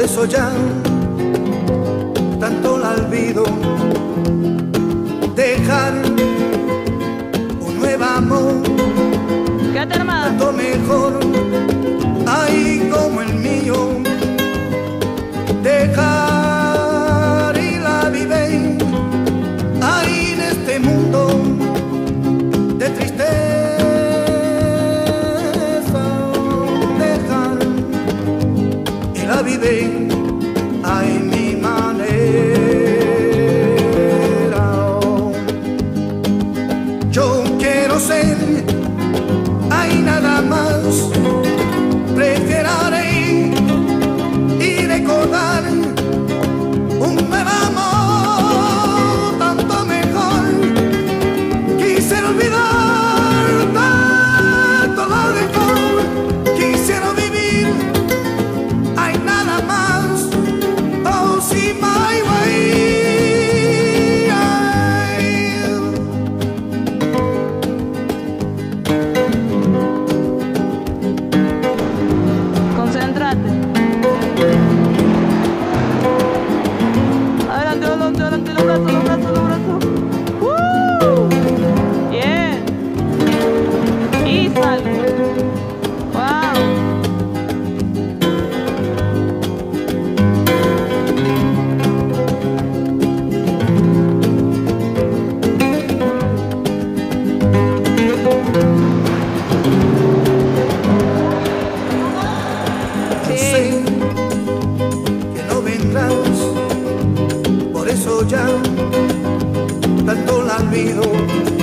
eso ya tanto la olvido. Dejar un nuevo amor, tanto mejor, vive, ay mi manera. Yo quiero ser, hay nada más. Sé que no vendrás, por eso ya tanto la olvido.